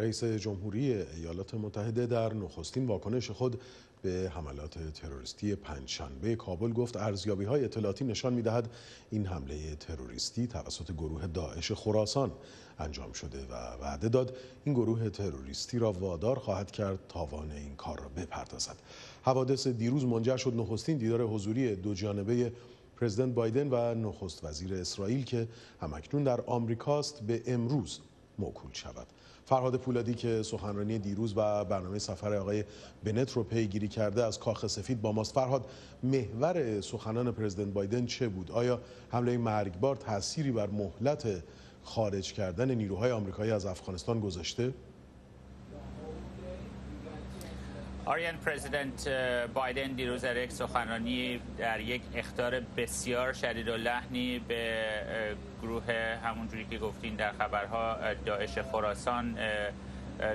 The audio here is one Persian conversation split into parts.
رئیس جمهوری ایالات متحده در نخستین واکنش خود به حملات تروریستی پنجشنبه کابل گفت ارزیابی های اطلاعاتی نشان می‌دهد این حمله تروریستی توسط گروه داعش خراسان انجام شده و وعده داد این گروه تروریستی را وادار خواهد کرد تاوان این کار را بپردازد. حوادث دیروز منجر شد نخستین دیدار حضوری دو جانبه پرزیدنت بایدن و نخست وزیر اسرائیل که همکنون در آمریکاست به امروز موکول شود. فرهاد پولادی که سخنرانی دیروز و برنامه سفر آقای بنت رو پیگیری کرده از کاخ سفید با ماست. فرهاد محور سخنان پرزیدنت بایدن چه بود؟ آیا حمله مرگبار تأثیری بر مهلت خارج کردن نیروهای آمریکایی از افغانستان گذاشته آریان پرزیدنت بایدن دیروز در یک سخنرانی در یک اختار بسیار شدید و لحنی به گروه همونجوری که گفتین در خبرها داعش خراسان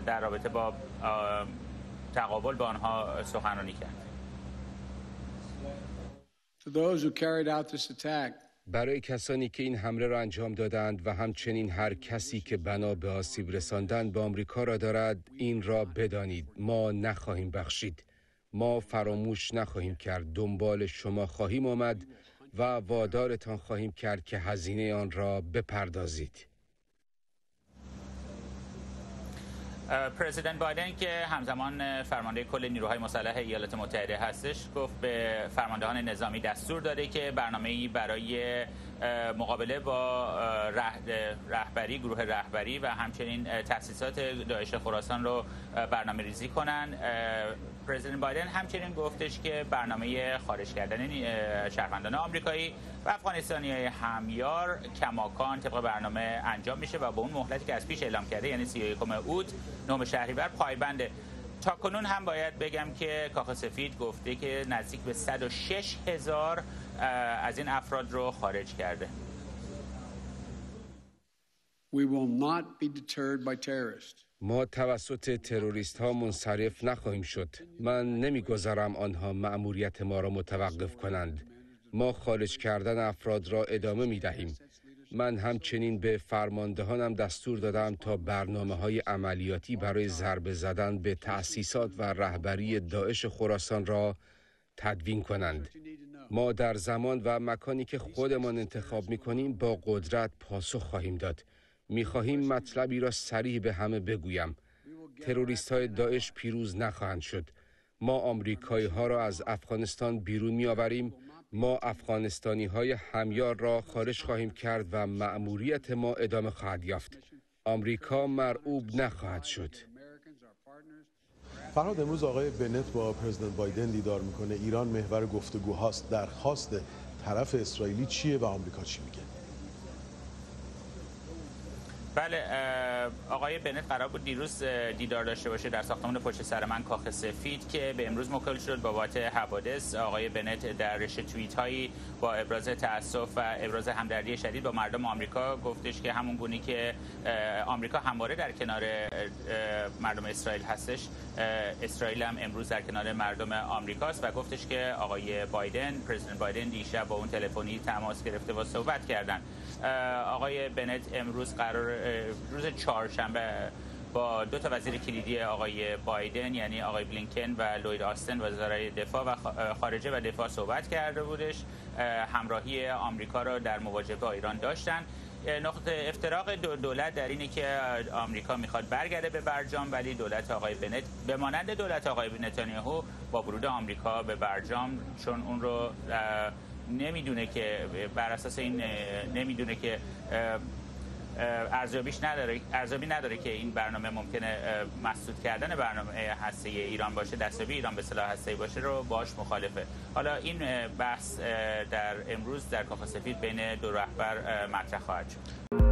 در رابطه با تقابل با آنها سخنرانی کرد. برای کسانی که این حمله را انجام دادند و همچنین هر کسی که بنا به آسیب رساندن به آمریکا را دارد این را بدانید. ما نخواهیم بخشید. ما فراموش نخواهیم کرد. دنبال شما خواهیم آمد و وادارتان خواهیم کرد که هزینه آن را بپردازید. پرزیدنت بایدن که همزمان فرمانده کل نیروهای مسلح ایالات متحده هستش گفت به فرماندهان نظامی دستور داده که برنامه‌ای برای مقابله با رهبری گروه رهبری و همچنین تاسیسات داعش خراسان رو برنامه ریزی کنن. پرزیدنت بایدن همچنین گفتش که برنامه خارج کردن شهروندان آمریکایی و افغانستانی های همیار کماکان طبق برنامه انجام میشه و با اون مهلتی که از پیش اعلام کرده یعنی 31 اوت نهم شهریور پایبنده تا کنون هم باید بگم که کاخ سفید گفته که نزدیک به 106 هزار از این افراد رو خارج کرده. ما توسط تروریست ها منصرف نخواهیم شد. من نمی‌گذارم آنها مأموریت ما را متوقف کنند. ما خارج کردن افراد را ادامه می دهیم من همچنین به فرماندهانم دستور دادم تا برنامه های عملیاتی برای ضربه زدن به تأسیسات و رهبری داعش خراسان را تدوین کنند. ما در زمان و مکانی که خودمان انتخاب می کنیم با قدرت پاسخ خواهیم داد. می خواهیم مطلبی را سریع به همه بگویم. تروریست های داعش پیروز نخواهند شد. ما آمریکایی ها را از افغانستان بیرون می آوریم ما افغانستانی های همیار را خارج خواهیم کرد و مأموریت ما ادامه خواهد یافت. آمریکا مرعوب نخواهد شد. فرهاد امروز آقای بنت با پرزیدنت بایدن دیدار می‌کنه. ایران محور گفتگوهاست درخواست طرف اسرائیلی چیه و آمریکا چی میگه؟ بله آقای بنت قرار بود دیروز دیدار داشته باشه در ساختمان پشت سر من کاخ سفید که به امروز مکل شد بابت حوادث. آقای بنت در رشته توییت هایی با ابراز تاسف و ابراز همدردی شدید با مردم آمریکا گفتش که همون گونی که آمریکا همواره در کنار مردم اسرائیل هستش. اسرائیل هم امروز در کنار مردم آمریکاست و گفتش که آقای بایدن پرزیدنت بایدن دیشب با اون تلفنی تماس گرفته و صحبت کردن. آقای بنت امروز قرار روز چهارشنبه با دو تا وزیر کلیدی آقای بایدن یعنی آقای بلینکن و لوید آستن وزرای دفاع و خارجه و دفاع صحبت کرده بودش. همراهی آمریکا را در مواجهه با ایران داشتن. نقطه افتراق دو دولت در اینه که آمریکا می‌خواد برگرده به برجام ولی دولت آقای بنت به مانند دولت آقای نتانیاهو با ورود آمریکا به برجام چون اون رو نمی‌دونه که بر اساس این نمی‌دونه که ارزیابیش نداره ارزیابی نداره که این برنامه ممکنه مسدود کردن برنامه هسته ایران باشه دستیابی ایران به سلاح هسته باشه رو باش مخالفه. حالا این بحث در امروز در کاخ سفید بین دو رهبر مطرح خواهد شد.